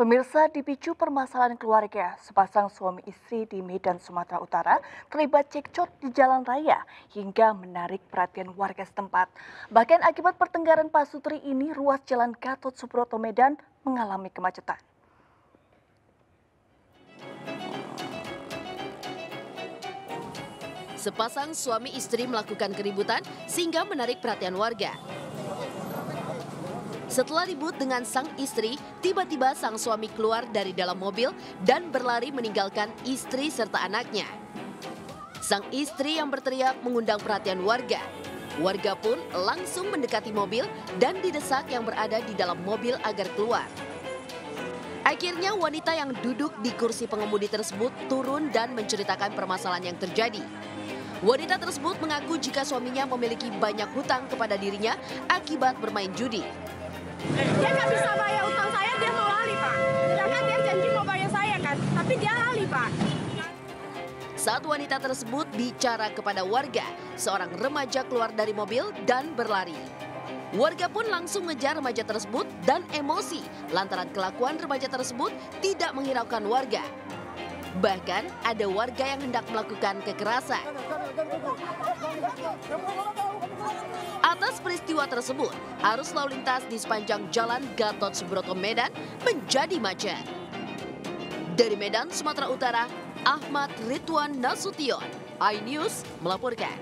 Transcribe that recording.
Pemirsa dipicu permasalahan keluarga, sepasang suami istri di Medan, Sumatera Utara terlibat cekcok di jalan raya hingga menarik perhatian warga setempat. Bahkan akibat pertengkaran pasutri ini, ruas jalan Gatot Subroto Medan mengalami kemacetan. Sepasang suami istri melakukan keributan sehingga menarik perhatian warga. Setelah ribut dengan sang istri, tiba-tiba sang suami keluar dari dalam mobil dan berlari meninggalkan istri serta anaknya. Sang istri yang berteriak mengundang perhatian warga. Warga pun langsung mendekati mobil dan didesak yang berada di dalam mobil agar keluar. Akhirnya wanita yang duduk di kursi pengemudi tersebut turun dan menceritakan permasalahan yang terjadi. Wanita tersebut mengaku jika suaminya memiliki banyak hutang kepada dirinya akibat bermain judi. Dia nggak bisa bayar utang saya, dia mau Pak. Sedangkan dia janji mau bayar saya kan, tapi dia lari, Pak. Saat wanita tersebut bicara kepada warga, seorang remaja keluar dari mobil dan berlari. Warga pun langsung mengejar remaja tersebut dan emosi lantaran kelakuan remaja tersebut tidak menghiraukan warga. Bahkan ada warga yang hendak melakukan kekerasan. Peristiwa tersebut, arus lalu lintas di sepanjang jalan Gatot Subroto Medan menjadi macet. Dari Medan, Sumatera Utara, Ahmad Ridwan Nasution, iNews melaporkan.